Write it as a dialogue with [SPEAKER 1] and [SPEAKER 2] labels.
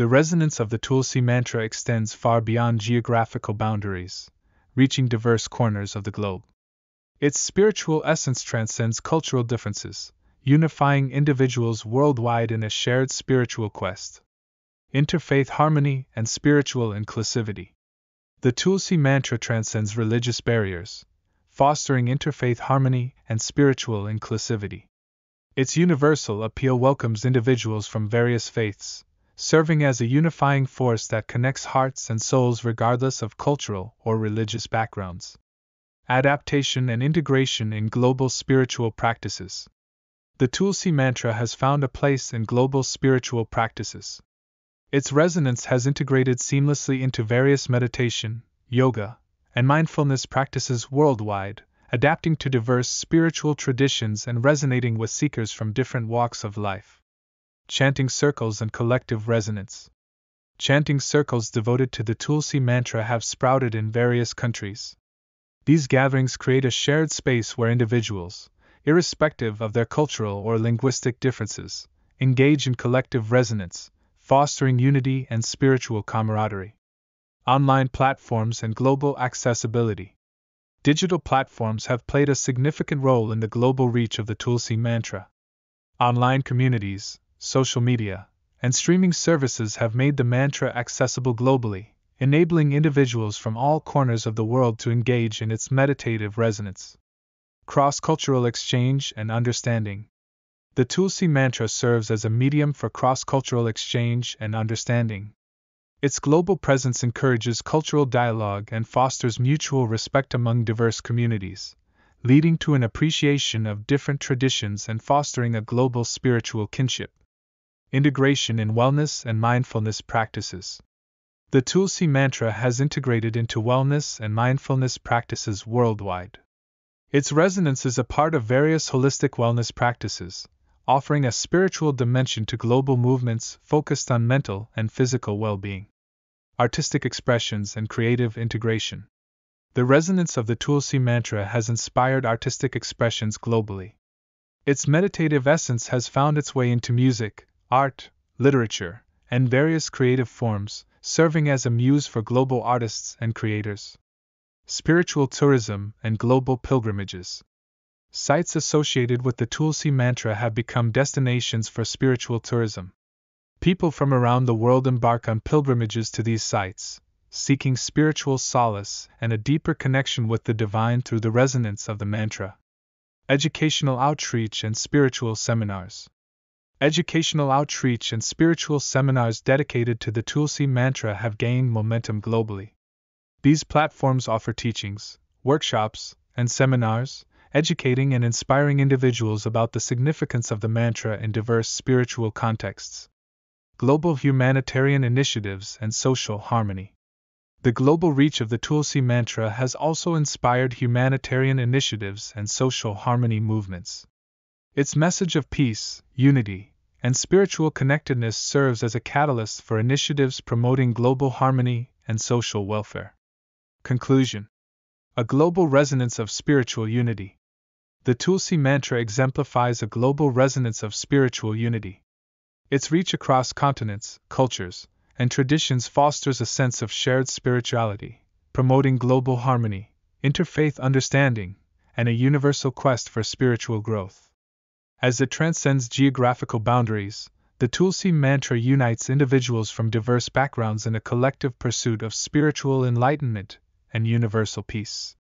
[SPEAKER 1] The resonance of the Tulsi mantra extends far beyond geographical boundaries, reaching diverse corners of the globe. Its spiritual essence transcends cultural differences, unifying individuals worldwide in a shared spiritual quest. Interfaith harmony and spiritual inclusivity. The Tulsi mantra transcends religious barriers, fostering interfaith harmony and spiritual inclusivity. Its universal appeal welcomes individuals from various faiths, serving as a unifying force that connects hearts and souls regardless of cultural or religious backgrounds. Adaptation and integration in global spiritual practices. The Tulsi mantra has found a place in global spiritual practices. Its resonance has integrated seamlessly into various meditation, yoga, and mindfulness practices worldwide, adapting to diverse spiritual traditions and resonating with seekers from different walks of life. Chanting circles and collective resonance. Chanting circles devoted to the Tulsi mantra have sprouted in various countries. These gatherings create a shared space where individuals, irrespective of their cultural or linguistic differences, engage in collective resonance, fostering unity and spiritual camaraderie online platforms, and global accessibility. Digital platforms have played a significant role in the global reach of the Tulsi mantra. Online communities, social media, and streaming services have made the mantra accessible globally, enabling individuals from all corners of the world to engage in its meditative resonance. Cross cultural exchange and understanding. The Tulsi mantra serves as a medium for cross cultural exchange and understanding. Its global presence encourages cultural dialogue and fosters mutual respect among diverse communities, leading to an appreciation of different traditions and fostering a global spiritual kinship. Integration in wellness and mindfulness practices. The Tulsi mantra has integrated into wellness and mindfulness practices worldwide. Its resonance is a part of various holistic wellness practices, offering a spiritual dimension to global movements focused on mental and physical well being artistic expressions, and creative integration. The resonance of the Tulsi mantra has inspired artistic expressions globally. Its meditative essence has found its way into music, art, literature, and various creative forms, serving as a muse for global artists and creators. Spiritual tourism and global pilgrimages. Sites associated with the Tulsi mantra have become destinations for spiritual tourism. People from around the world embark on pilgrimages to these sites, seeking spiritual solace and a deeper connection with the divine through the resonance of the mantra. Educational outreach and spiritual seminars. Educational outreach and spiritual seminars dedicated to the Tulsi mantra have gained momentum globally. These platforms offer teachings, workshops, and seminars, educating and inspiring individuals about the significance of the mantra in diverse spiritual contexts global humanitarian initiatives, and social harmony. The global reach of the Tulsi mantra has also inspired humanitarian initiatives and social harmony movements. Its message of peace, unity, and spiritual connectedness serves as a catalyst for initiatives promoting global harmony and social welfare. Conclusion A global resonance of spiritual unity. The Tulsi mantra exemplifies a global resonance of spiritual unity. Its reach across continents, cultures, and traditions fosters a sense of shared spirituality, promoting global harmony, interfaith understanding, and a universal quest for spiritual growth. As it transcends geographical boundaries, the Tulsi mantra unites individuals from diverse backgrounds in a collective pursuit of spiritual enlightenment and universal peace.